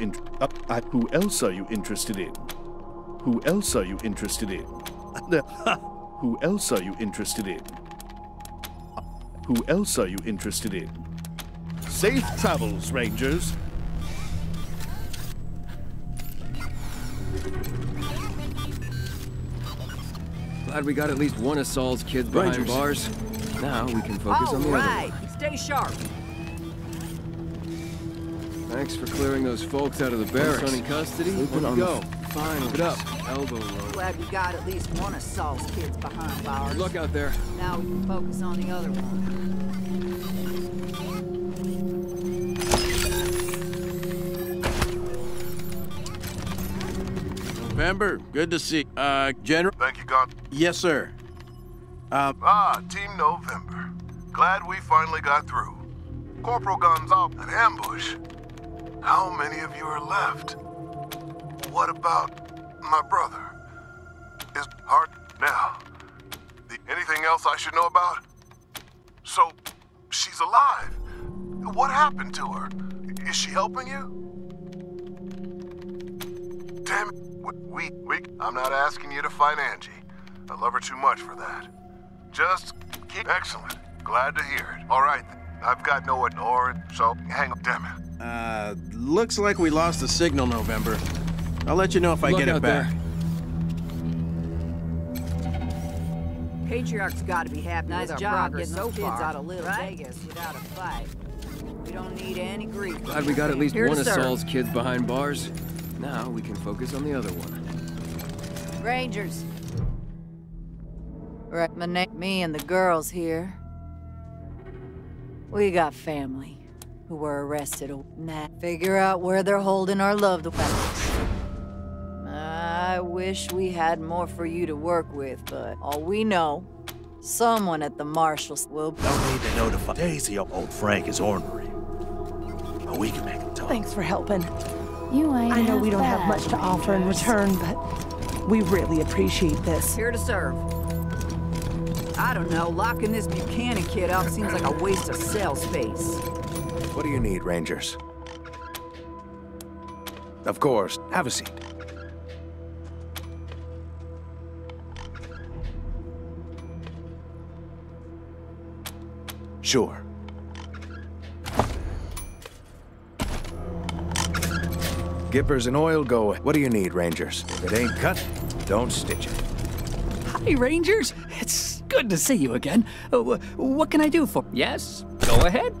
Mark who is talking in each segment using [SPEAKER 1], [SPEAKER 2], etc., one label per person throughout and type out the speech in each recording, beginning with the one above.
[SPEAKER 1] In, uh, uh, who else are you interested in? Who else are you interested in? who else are you interested in? Who else are you interested in? Safe travels, Rangers.
[SPEAKER 2] Glad we got at least one of Saul's kids behind
[SPEAKER 1] Rangers.
[SPEAKER 2] bars. Now we can focus
[SPEAKER 3] All
[SPEAKER 2] on the
[SPEAKER 3] right,
[SPEAKER 2] other
[SPEAKER 3] stay sharp.
[SPEAKER 2] One. Thanks for clearing those folks out of the barracks.
[SPEAKER 4] Son
[SPEAKER 2] in custody?
[SPEAKER 4] Sleeping
[SPEAKER 2] Let
[SPEAKER 4] on
[SPEAKER 2] go.
[SPEAKER 4] the
[SPEAKER 2] Finally. Get up. Elbow roll.
[SPEAKER 3] Glad we got at least one of Saul's kids behind bars.
[SPEAKER 2] Look out there.
[SPEAKER 3] Now we can focus on the other one.
[SPEAKER 4] November, good to see. Uh, General.
[SPEAKER 5] Thank you, God.
[SPEAKER 4] Yes, sir. Uh,
[SPEAKER 5] Ah, Team November. Glad we finally got through. Corporal Gonzalez, an ambush. How many of you are left? What about my brother? Is hard now. The, anything else I should know about? So, she's alive. What happened to her? Is she helping you? Damn it. We, we, I'm not asking you to fight Angie. I love her too much for that. Just keep. Excellent. Glad to hear it. All right. I've got no one or so hang on. Damn it.
[SPEAKER 4] uh, looks like we lost the signal, November. I'll let you know if I
[SPEAKER 2] Look
[SPEAKER 4] get it
[SPEAKER 2] out
[SPEAKER 4] back.
[SPEAKER 3] Patriarch's got to be happy
[SPEAKER 6] Nice
[SPEAKER 3] with our
[SPEAKER 6] job
[SPEAKER 3] progress
[SPEAKER 6] getting
[SPEAKER 3] so
[SPEAKER 6] those
[SPEAKER 3] kids
[SPEAKER 6] far,
[SPEAKER 3] out of Little
[SPEAKER 6] right?
[SPEAKER 3] Vegas without a fight. We don't need any grief.
[SPEAKER 2] Glad we got at least
[SPEAKER 3] Here
[SPEAKER 2] one of
[SPEAKER 3] serve.
[SPEAKER 2] Saul's kids behind bars. Now we can focus on the other one.
[SPEAKER 3] Rangers. Right, my na- me and the girls here. We got family who were arrested. Now, figure out where they're holding our loved ones. I wish we had more for you to work with, but all we know, someone at the marshals will.
[SPEAKER 7] Don't need to notify Daisy old Frank is ornery. But we can make him talk.
[SPEAKER 8] Thanks for helping.
[SPEAKER 6] You ain't
[SPEAKER 8] I know we don't have much to offer in return, but we really appreciate this.
[SPEAKER 3] Here to serve. I don't know, locking this Buchanan kid up seems like a waste of cell space.
[SPEAKER 9] What do you need, Rangers? Of course. Have a seat. Sure. Gippers and oil go. What do you need, Rangers? If it ain't cut, don't stitch it.
[SPEAKER 10] Hi, Rangers. It's good to see you again. Uh, what can I do for? Yes, go ahead.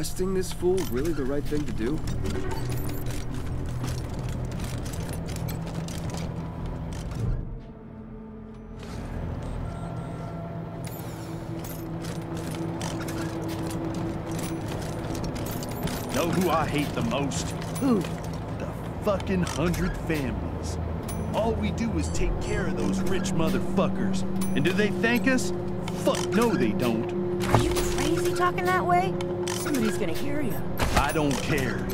[SPEAKER 2] Arresting this fool really the right thing to do?
[SPEAKER 1] Know who I hate the most?
[SPEAKER 6] Who?
[SPEAKER 1] The fucking hundred families. All we do is take care of those rich motherfuckers. And do they thank us? Fuck no, they don't.
[SPEAKER 6] Are you crazy talking that way? Somebody's gonna hear you.
[SPEAKER 1] I don't care.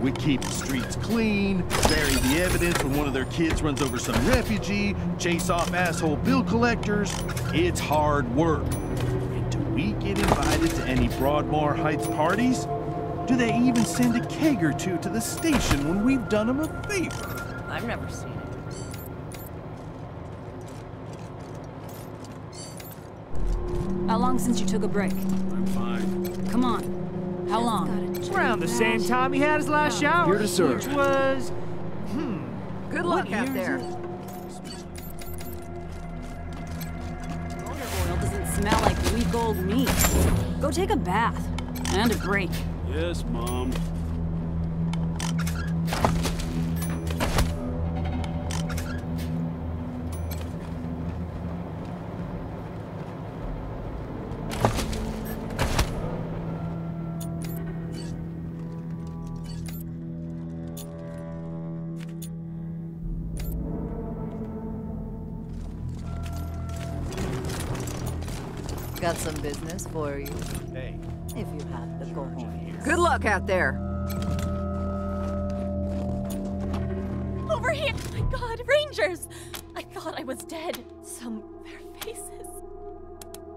[SPEAKER 1] We keep the streets clean, bury the evidence when one of their kids runs over some refugee, chase off asshole bill collectors. It's hard work. And to we get invited to any Broadmoor Heights parties? Do they even send a keg or two to the station when we've done them a favor?
[SPEAKER 6] I've never seen it.
[SPEAKER 11] How long since you took a break?
[SPEAKER 7] I'm fine.
[SPEAKER 11] Come on. How long?
[SPEAKER 12] Around the same time he had his last shower.
[SPEAKER 2] Here to serve.
[SPEAKER 12] Which was... Hmm.
[SPEAKER 3] Good luck out there.
[SPEAKER 11] Motor oil doesn't smell like week old meat. Go take a bath. And a break.
[SPEAKER 7] Yes, Mom.
[SPEAKER 3] Got some business for you.
[SPEAKER 1] Hey,
[SPEAKER 3] If you have the cojones.
[SPEAKER 6] Good luck out there.
[SPEAKER 13] Over here! Oh my god, Rangers! I thought I was dead. Some their faces.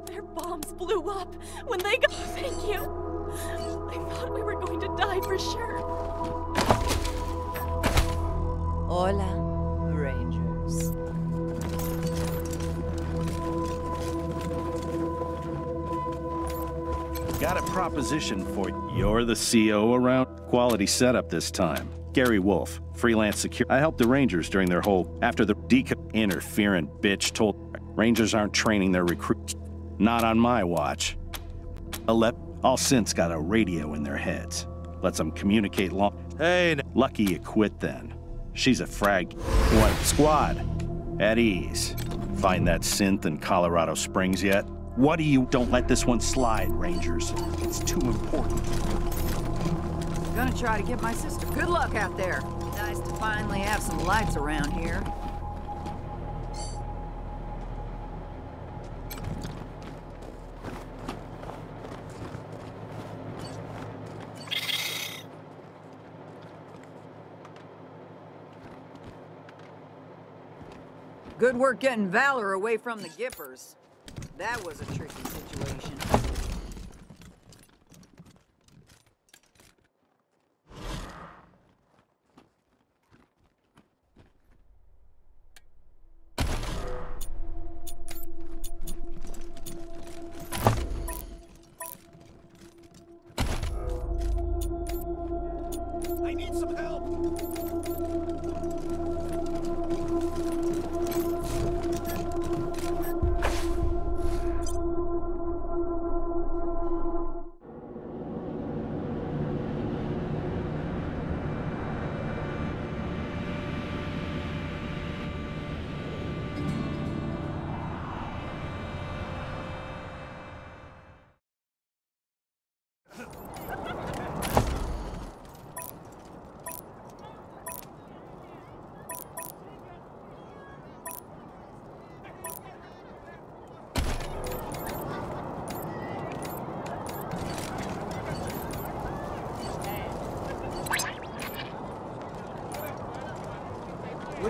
[SPEAKER 13] Their bombs blew up when they got. Thank you. I thought we were going to die for sure.
[SPEAKER 3] Hola,
[SPEAKER 1] proposition for you. You're the CO around. Quality setup this time. Gary Wolf, freelance security. I helped the Rangers during their whole after the deco interferent bitch told Rangers aren't training their recruits. Not on my watch. Alep, all since got a radio in their heads. Lets them communicate long.
[SPEAKER 9] Hey,
[SPEAKER 1] Lucky you quit then. She's a frag. What? Squad. At ease. Find that synth in Colorado Springs yet? What do you? Don't let this one slide, Rangers. It's too important.
[SPEAKER 3] Gonna try to get my sister. Good luck out there. Nice to finally have some lights around here. Good work getting Valor away from the Gippers. That was a tricky situation.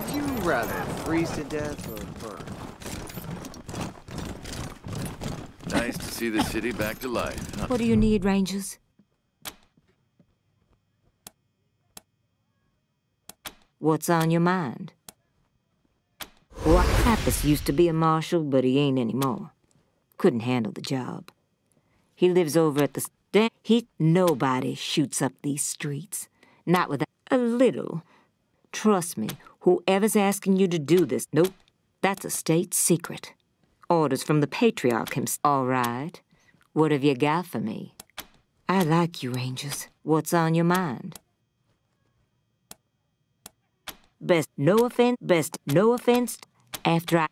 [SPEAKER 2] Would you rather freeze to death or burn?
[SPEAKER 14] Nice to see the city back to life. huh?
[SPEAKER 15] What do you need, Rangers? What's on your mind? What Pappas used to be a marshal, but he ain't anymore. Couldn't handle the job. He lives over at the st- he nobody shoots up these streets. Not without a little. Trust me, whoever's asking you to do this, nope, that's a state secret. Orders from the patriarch himself. All right. What have you got for me? I like you, Rangers. What's on your mind? Best no offense. Best no offense. After I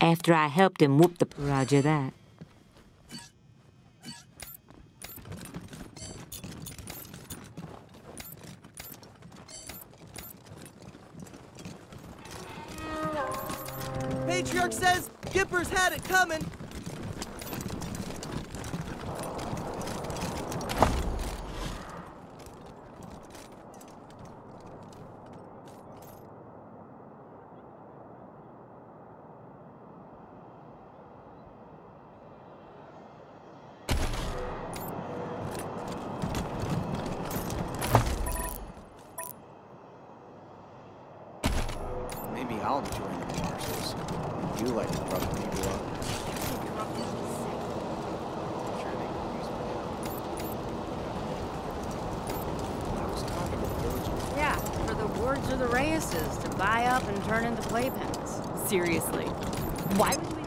[SPEAKER 15] after I helped him whoop the Roger that.
[SPEAKER 16] Patriarch says Gipper's had it coming.
[SPEAKER 6] Words of the Reyes's to buy up and turn into playpens.
[SPEAKER 13] Seriously. Why would we...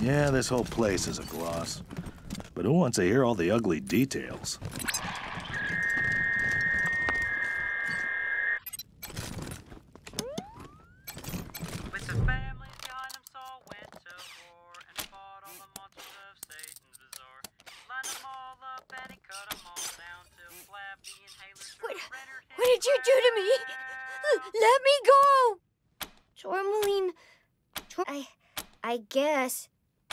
[SPEAKER 17] Yeah, this whole place is a gloss. But who wants to hear all the ugly details?
[SPEAKER 18] What, what did you do to me? Let me go! Tourmaline... Tor- I... I guess...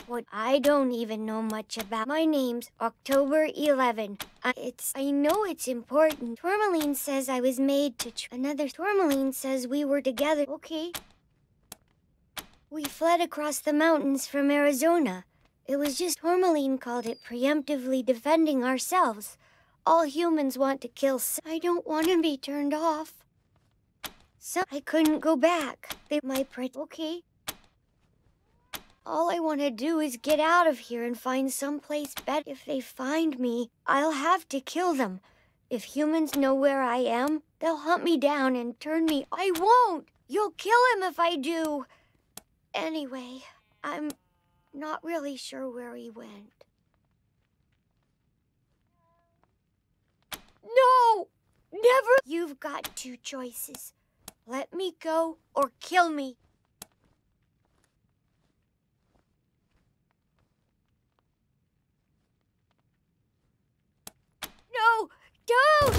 [SPEAKER 18] What I don't even know much about. My name's October 11. I, it's... I know it's important. Tourmaline says I was made to... Another Tourmaline says we were together. Okay. We fled across the mountains from Arizona. It was just Tourmaline called it preemptively defending ourselves. All humans want to kill. I don't want to be turned off. So I couldn't go back. They might pre- okay. All I want to do is get out of here and find someplace better. If they find me, I'll have to kill them. If humans know where I am, they'll hunt me down and turn me. I won't! You'll kill him if I do! Anyway, I'm not really sure where he went. No! Never! You've got two choices. Let me go or kill me. No! Don't!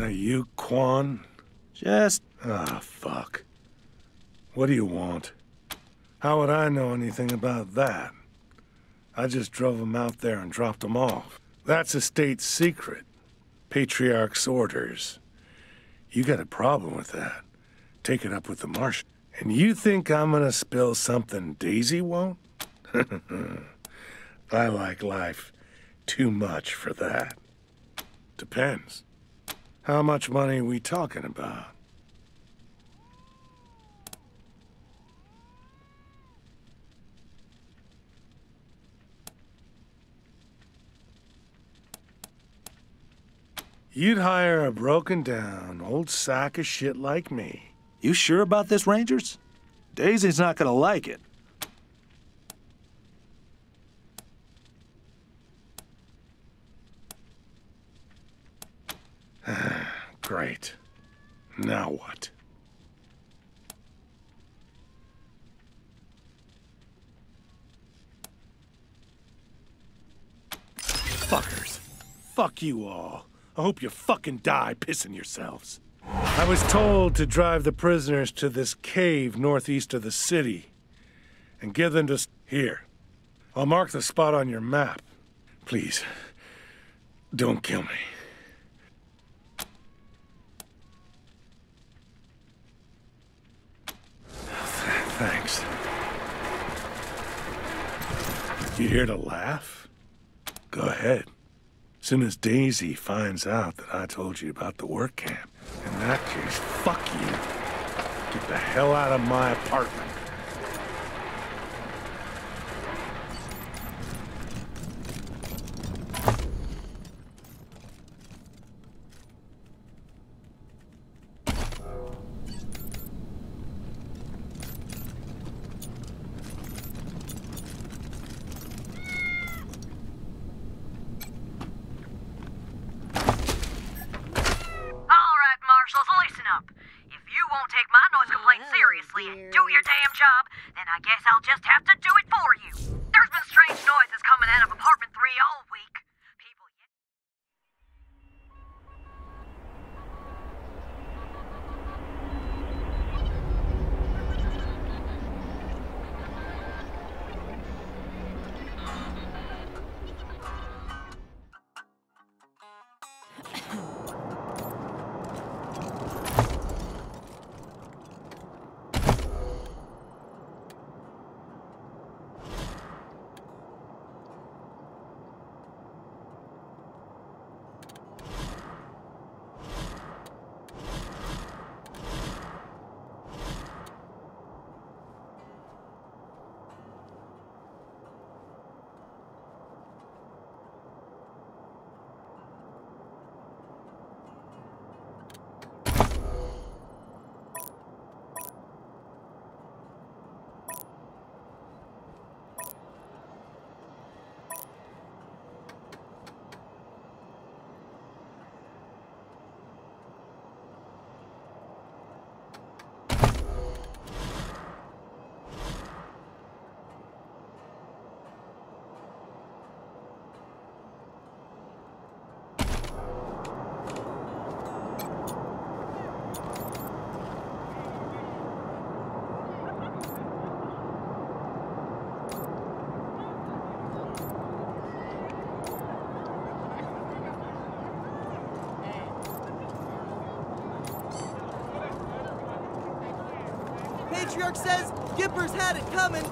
[SPEAKER 19] That you, Quan?
[SPEAKER 17] Just.
[SPEAKER 19] Ah, fuck. What do you want? How would I know anything about that? I just drove them out there and dropped them off. That's a state secret. Patriarch's orders. You got a problem with that. Take it up with the Martian. And you think I'm gonna spill something Daisy won't? I like life too much for that. Depends. How much money are we talking about? You'd hire a broken down old sack of shit like me.
[SPEAKER 17] You sure about this, Rangers? Daisy's not gonna like it.
[SPEAKER 19] Great. Now what? Fuckers. Fuck you all. I hope you fucking die pissing yourselves. I was told to drive the prisoners to this cave northeast of the city and give them to. Here. I'll mark the spot on your map. Please, don't kill me. Thanks. You here to laugh? Go ahead. As Soon as Daisy finds out that I told you about the work camp, in that case, fuck you. Get the hell out of my apartment.
[SPEAKER 16] Patriarch says Gipper's had it coming.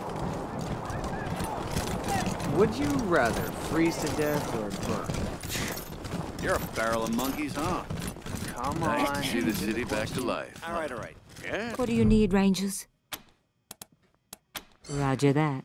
[SPEAKER 20] Would you rather freeze to death or burn?
[SPEAKER 14] You're a barrel of monkeys, huh?
[SPEAKER 20] Come
[SPEAKER 14] Nice
[SPEAKER 20] on.
[SPEAKER 14] to see the city back to life.
[SPEAKER 20] All right, all right.
[SPEAKER 14] Yeah?
[SPEAKER 15] What do you need, Rangers? Roger that.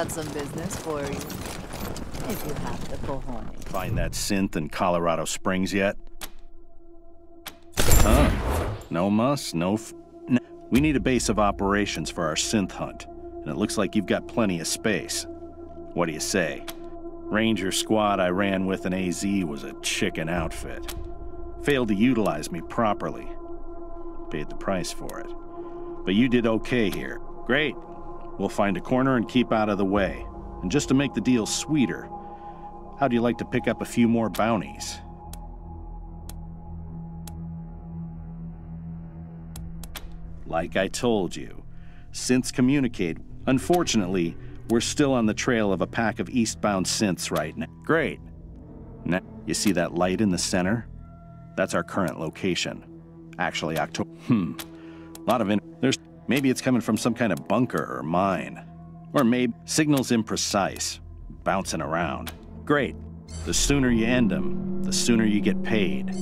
[SPEAKER 3] Got some business for you. If you have the cojones.
[SPEAKER 1] Find that synth in Colorado Springs yet? Huh. No muss, no f- n- We need a base of operations for our synth hunt, and it looks like you've got plenty of space. What do you say? Ranger squad I ran with in AZ was a chicken outfit. Failed to utilize me properly. Paid the price for it. But you did okay here. Great. We'll find a corner and keep out of the way. And just to make the deal sweeter, how'd you like to pick up a few more bounties? Like I told you, synths communicate. Unfortunately, we're still on the trail of a pack of eastbound synths right now. Great. Now, you see that light in the center? That's our current location. Actually, October. Hmm. A lot of in. There's. Maybe it's coming from some kind of bunker or mine. Or maybe signals imprecise, bouncing around. Great. The sooner you end them, the sooner you get paid.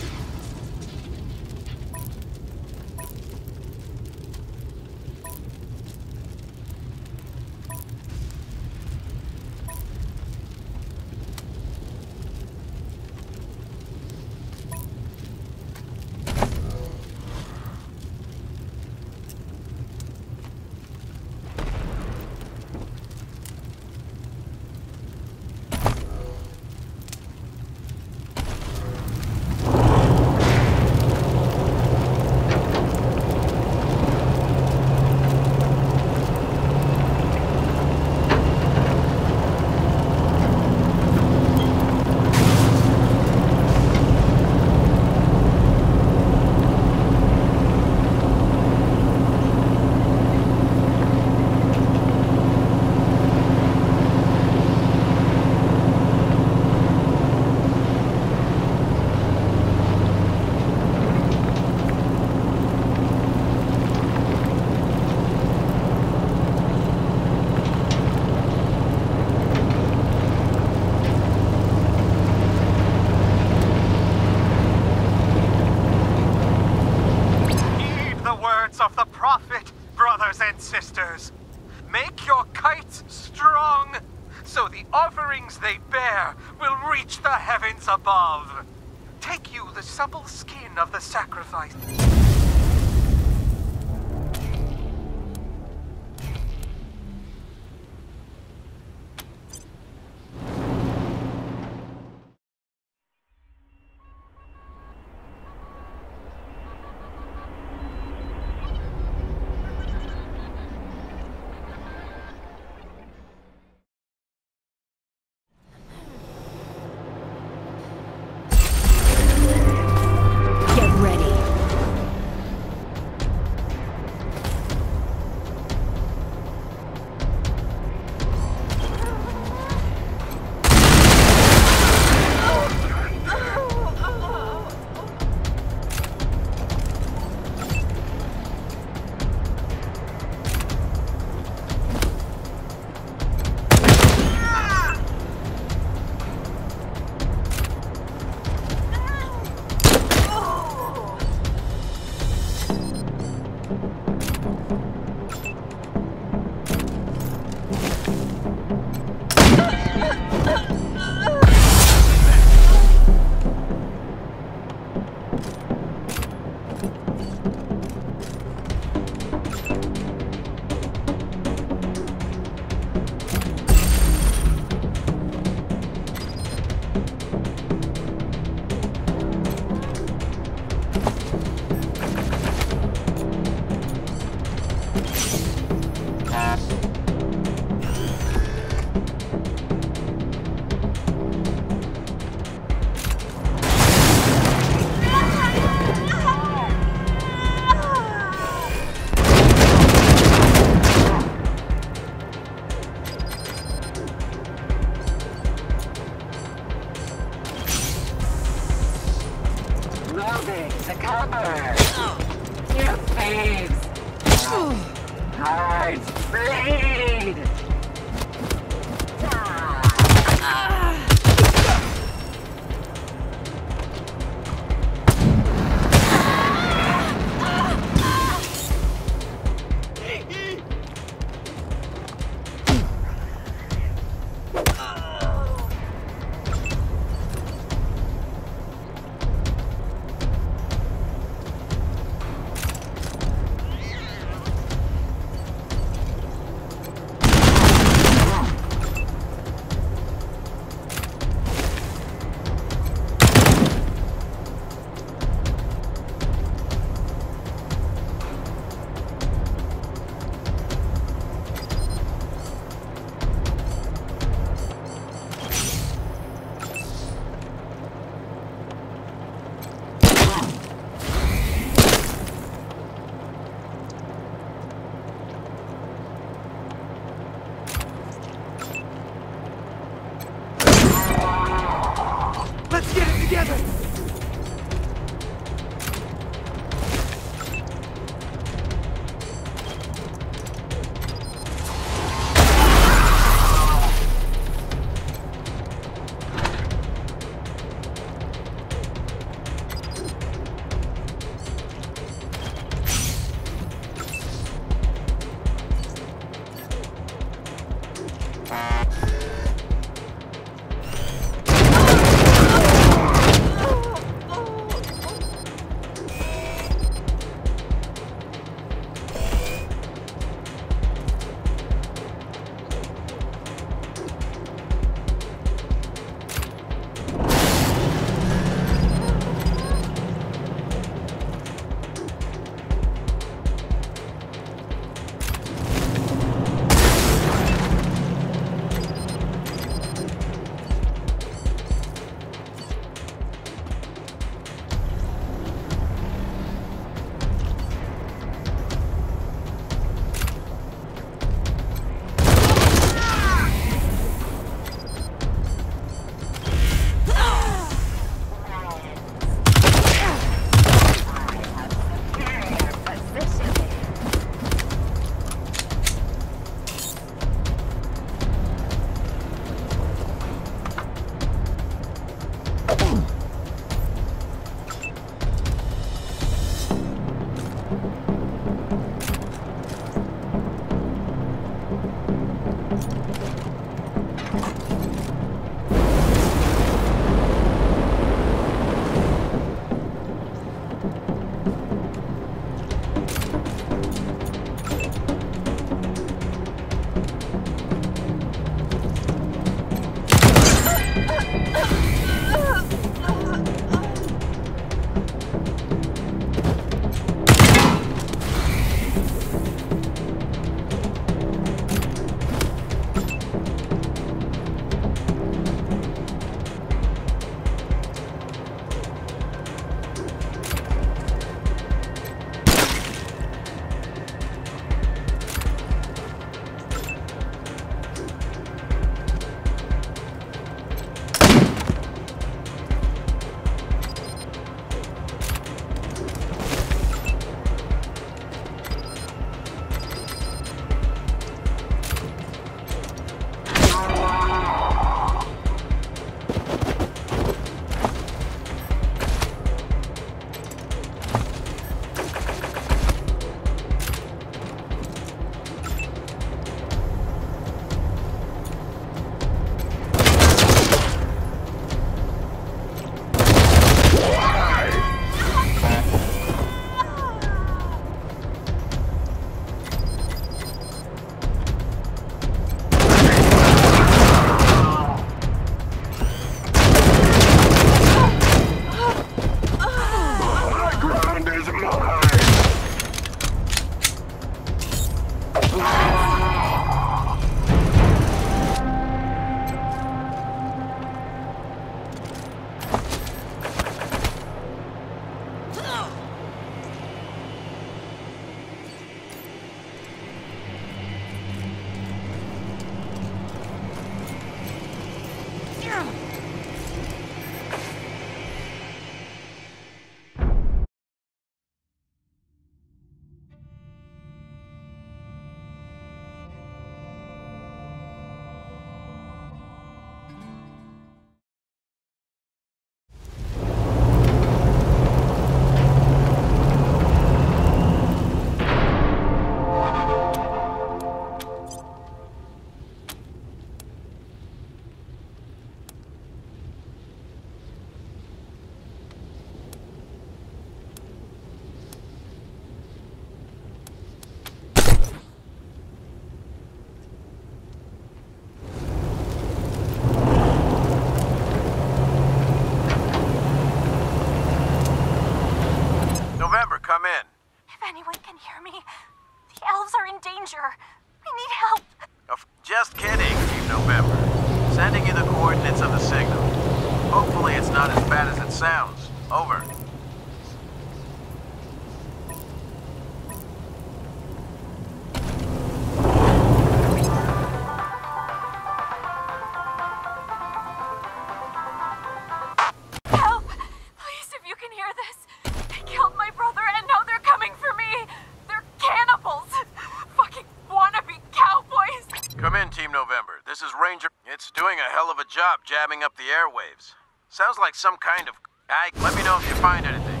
[SPEAKER 7] Job jabbing up the airwaves. Sounds like some kind of... Ike, let me know if you find anything.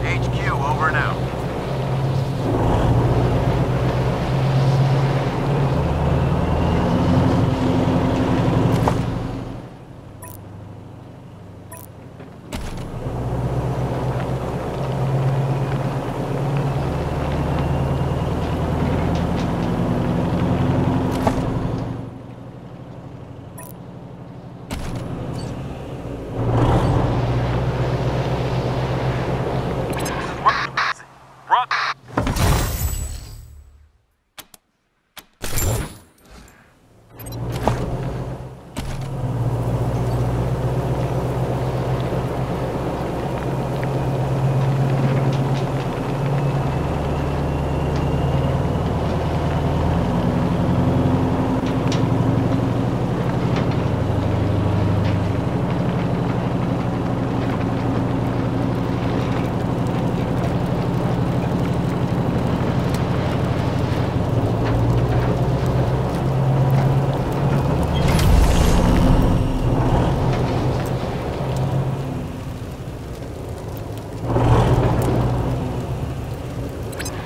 [SPEAKER 7] HQ, over and out.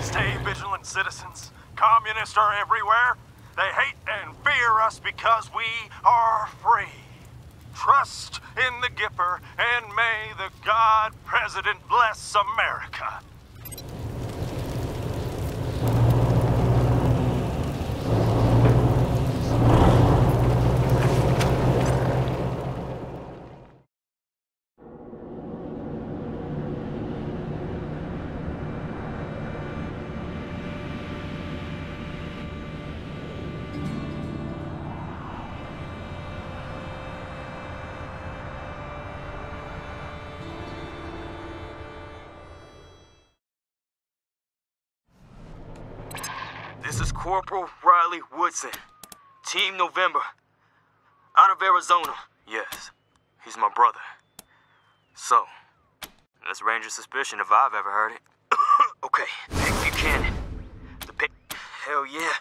[SPEAKER 4] Stay vigilant, citizens. Communists are everywhere. They hate and fear us because we are free. Trust in the Gipper, and may the God President bless America.
[SPEAKER 21] Corporal Riley Woodson, Team November, out of Arizona. Yes, he's my brother. So, that's Ranger suspicion if I've ever heard it. okay, Nick Buchanan. The pick. Hell yeah.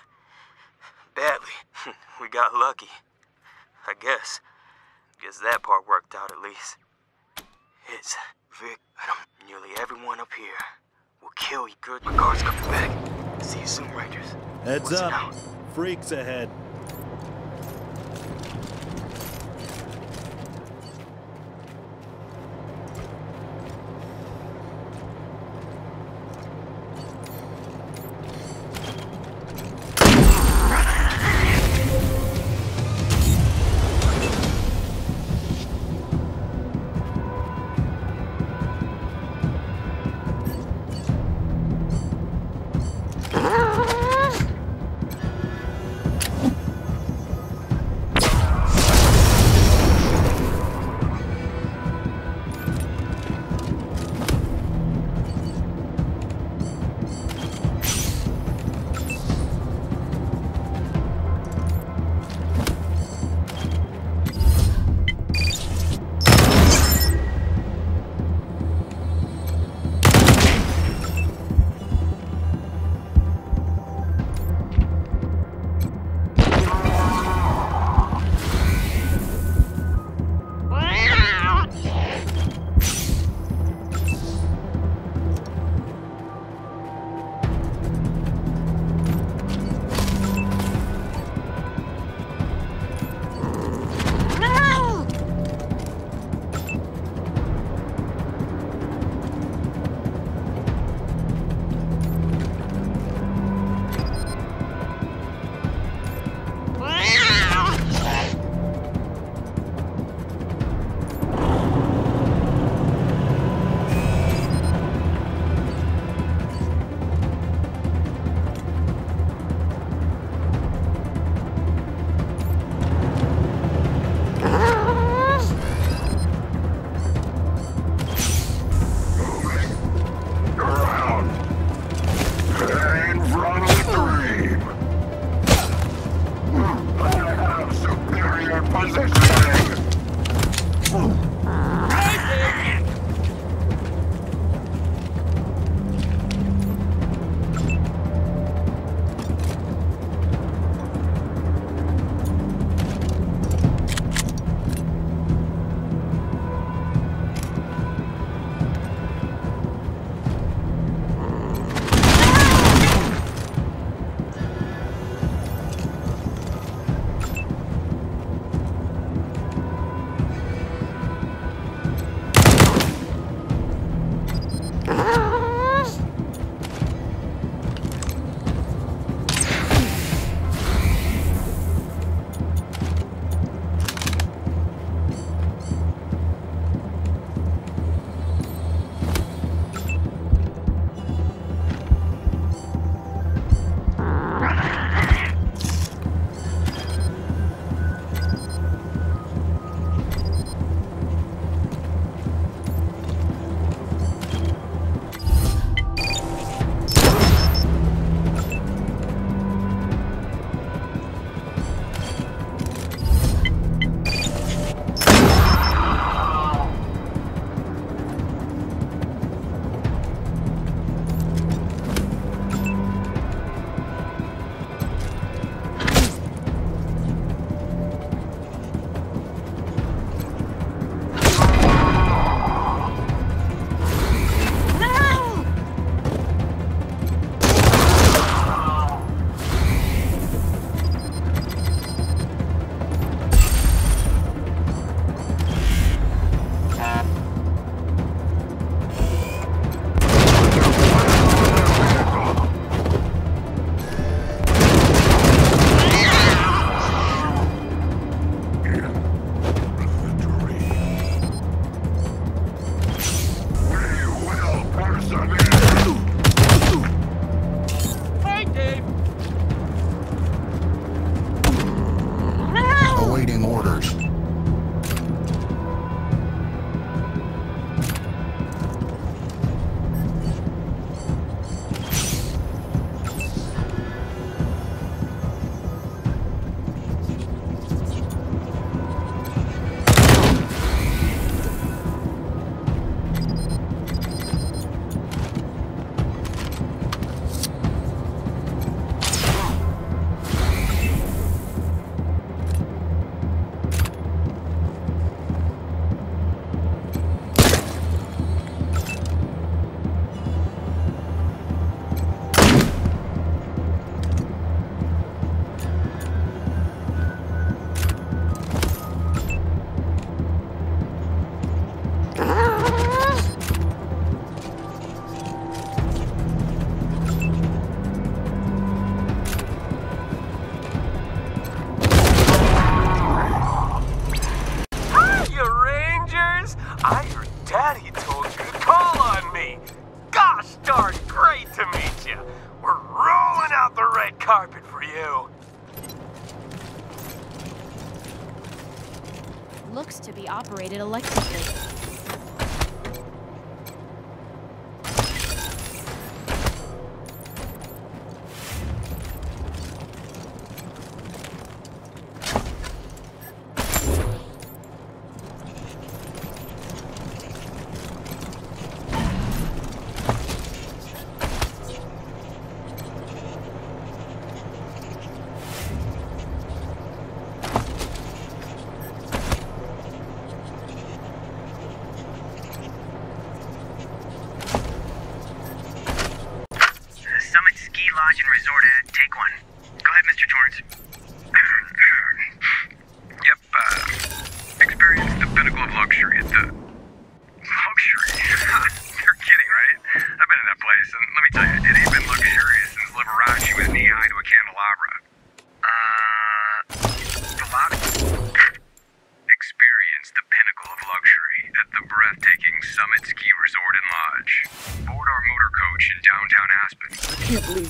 [SPEAKER 21] Badly. we got lucky. I guess. Guess that part worked out at least. It's Vic, nearly everyone up here will kill you. Good My guards coming back. See you soon, Rangers.
[SPEAKER 22] Heads up. Freaks ahead.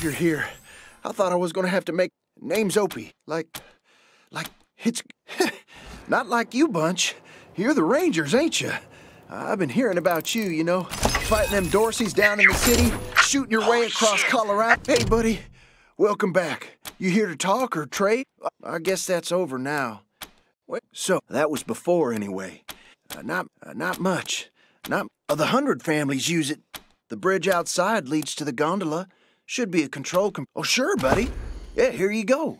[SPEAKER 22] You're
[SPEAKER 23] here. I thought I was gonna have to make name's Opie. Like, like it's not like you bunch. You're the Rangers, ain't you? I've been hearing about you, you know, fighting them Dorseys down in the city, shooting your way across Colorado. Hey, buddy, welcome back. You here to talk or trade? I guess that's over now. So that was before, anyway. Uh, not, uh, not much. Not. Uh, the hundred families use it. The bridge outside leads to the gondola. Should be a control. Com- oh, sure, buddy. Yeah, here you go.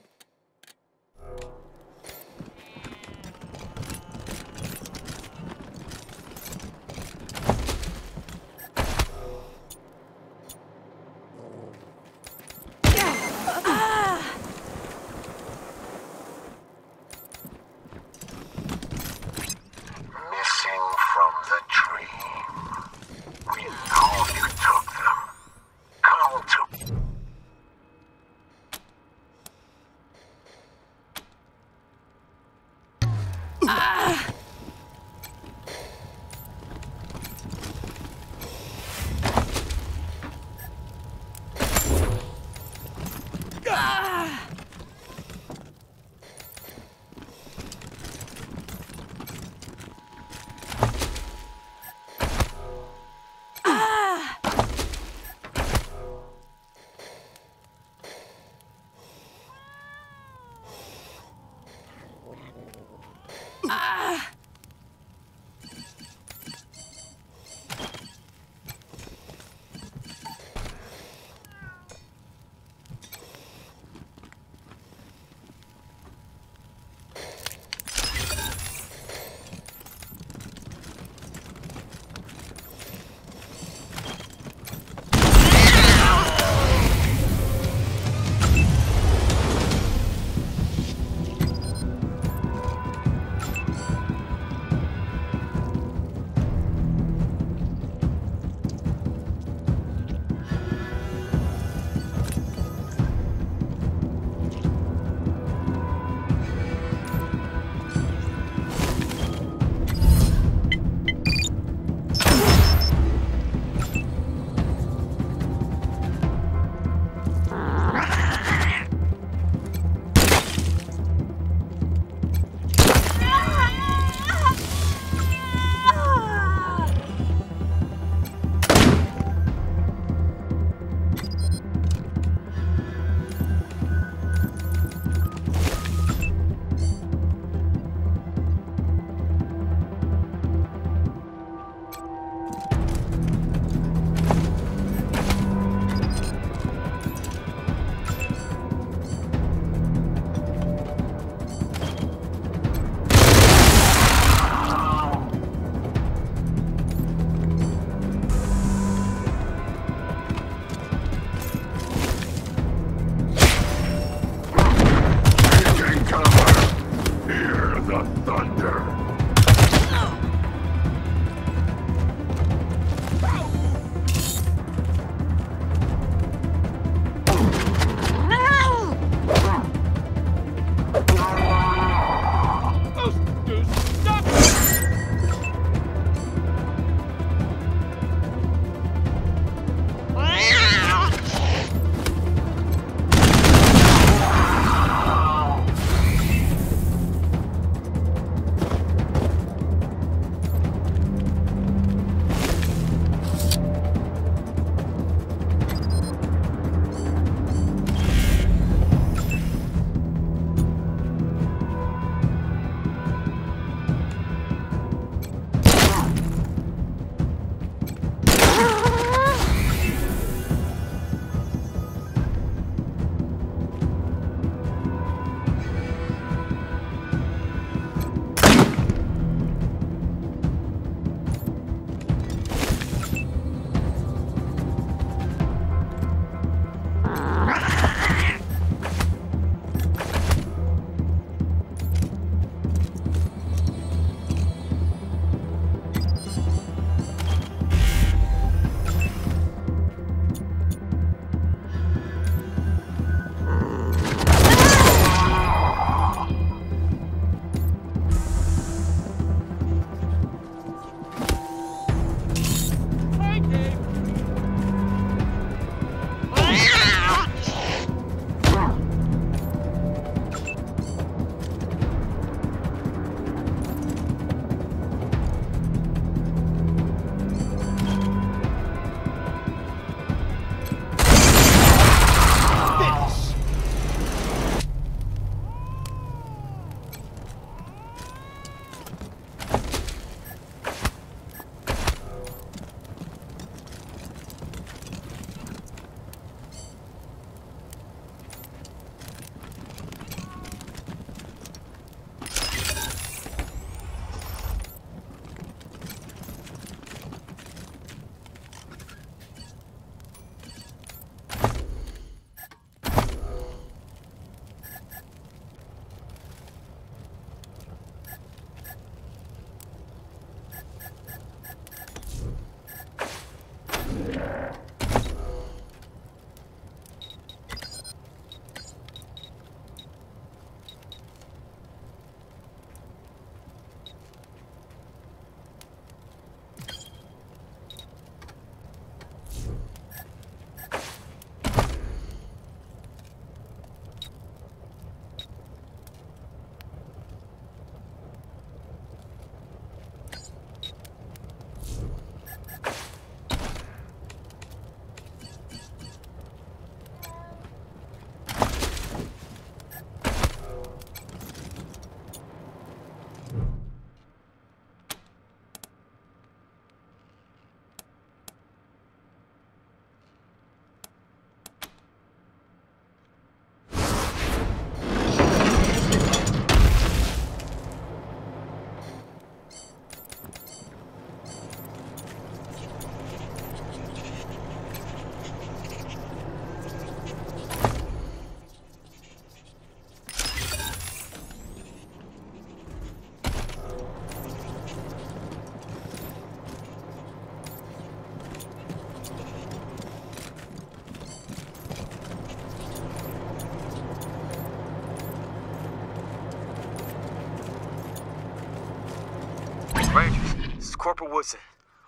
[SPEAKER 21] Corporal Woodson.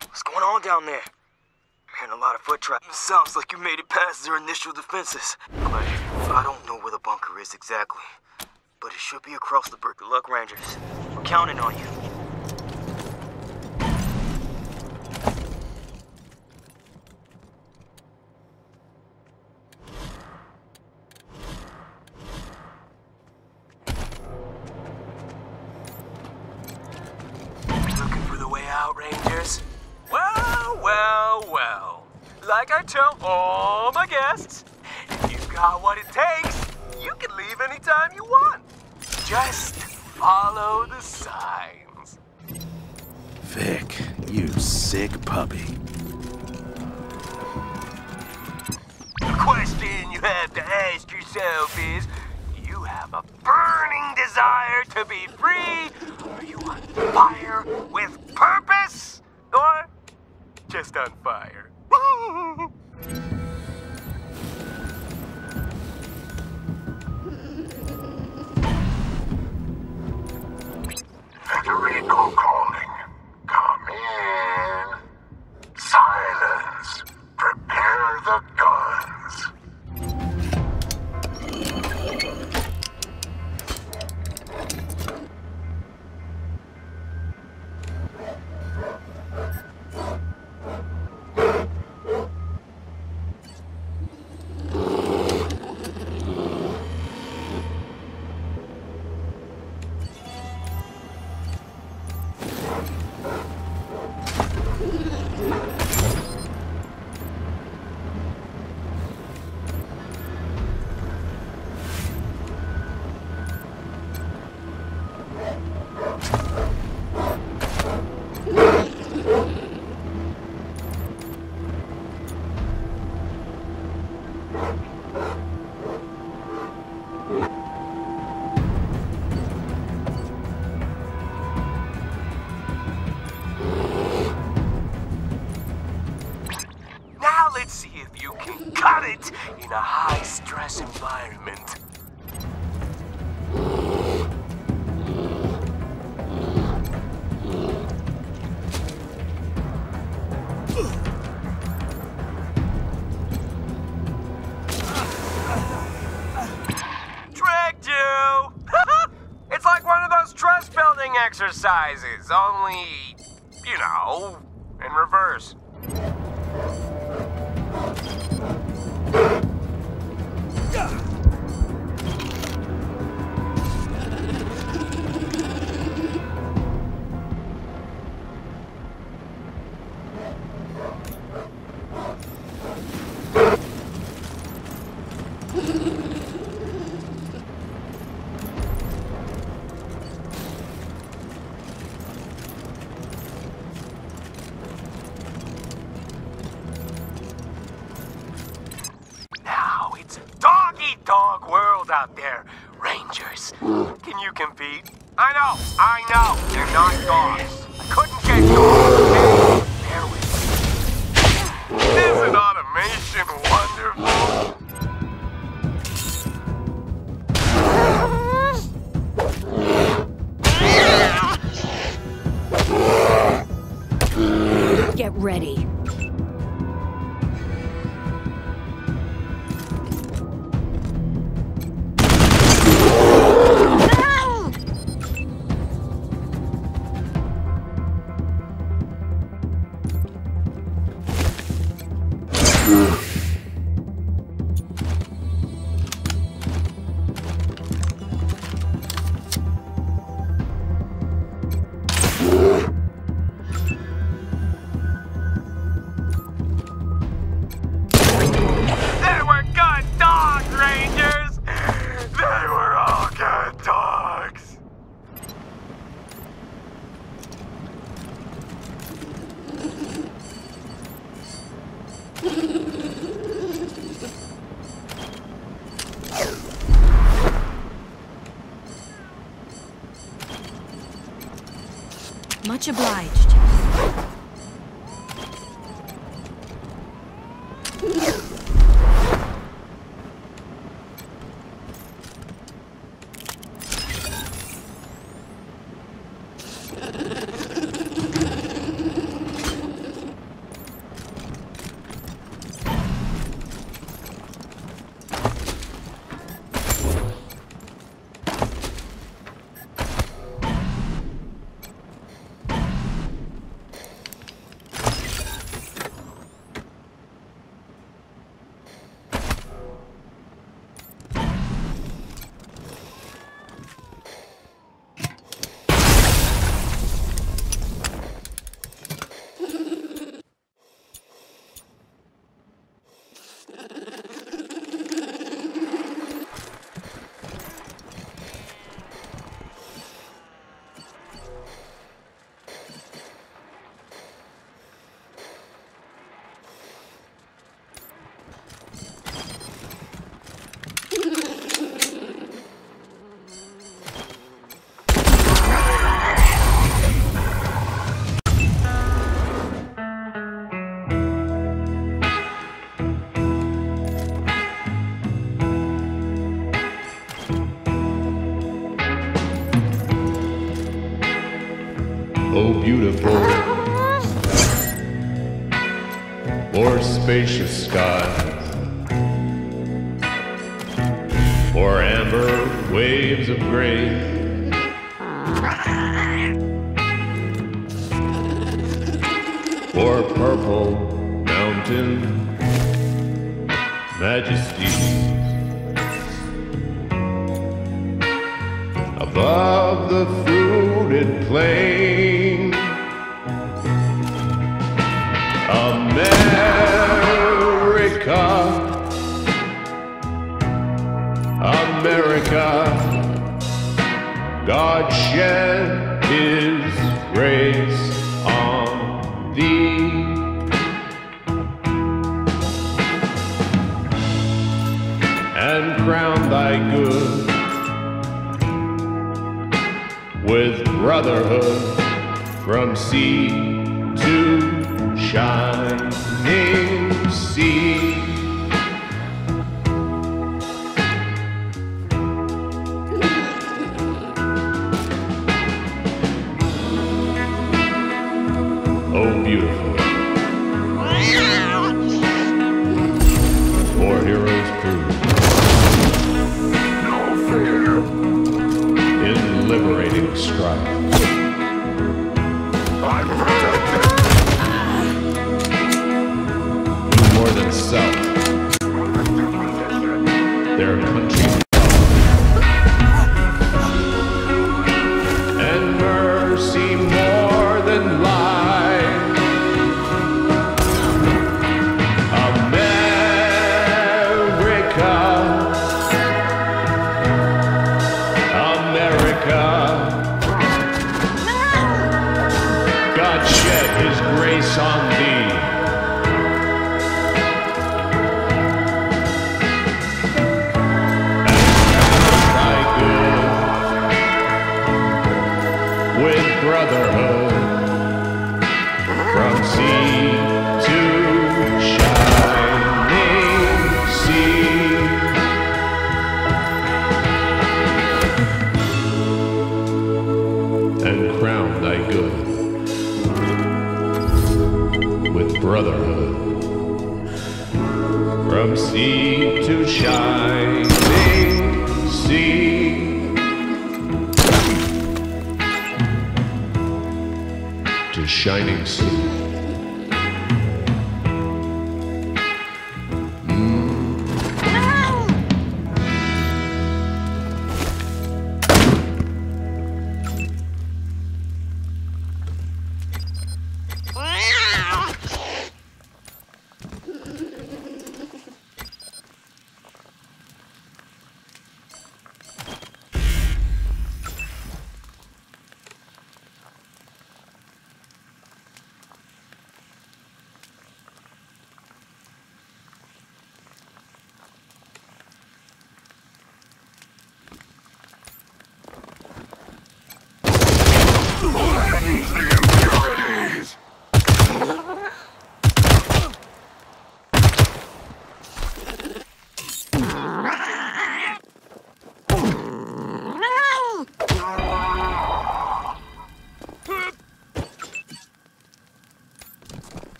[SPEAKER 21] What's going on down there? I'm hearing a lot of foot traffic. Sounds like you made it past their initial defenses. I don't know where the bunker is exactly, but it should be across the bridge. Good luck, Rangers. We're counting on you.
[SPEAKER 4] Know, I know, they're not gone. I couldn't get. Hey, bear with me. Isn't automation wonderful?
[SPEAKER 6] Get ready.
[SPEAKER 24] beautiful spacious sky. with brotherhood from sea to shining sea.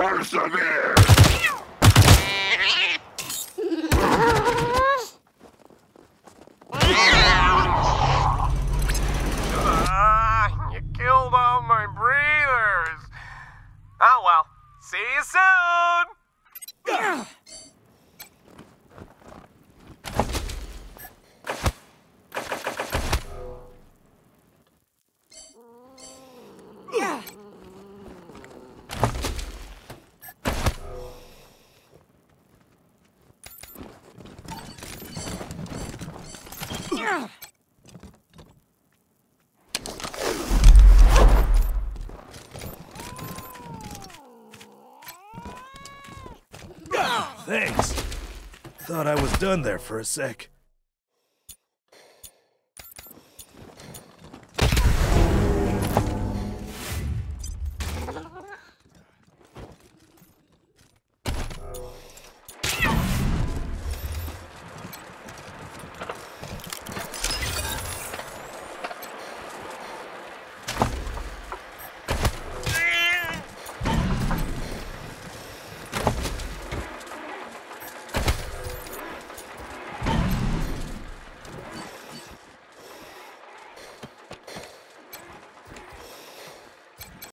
[SPEAKER 25] Persevere.
[SPEAKER 21] Ah, you killed all my breathers. Oh well. See you soon.
[SPEAKER 1] Thanks. Thought I was done there for a sec.